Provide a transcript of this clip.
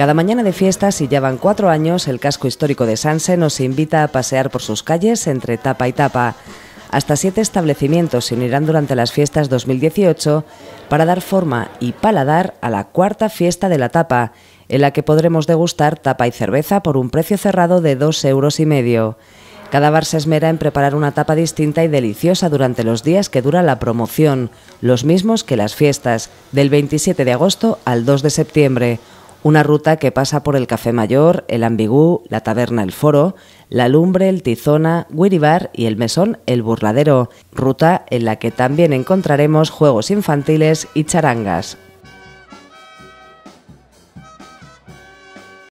Cada mañana de fiesta, si ya van cuatro años, el casco histórico de Sanse nos invita a pasear por sus calles entre tapa y tapa. Hasta siete establecimientos se unirán durante las fiestas 2018 para dar forma y paladar a la cuarta fiesta de la tapa, en la que podremos degustar tapa y cerveza por un precio cerrado de dos euros y medio. Cada bar se esmera en preparar una tapa distinta y deliciosa durante los días que dura la promoción, los mismos que las fiestas, del 27 de agosto al 2 de septiembre una ruta que pasa por el Café Mayor, el Ambigú, la Taberna El Foro, la Lumbre, el Tizona, Wiribar y el Mesón El Burladero, ruta en la que también encontraremos juegos infantiles y charangas.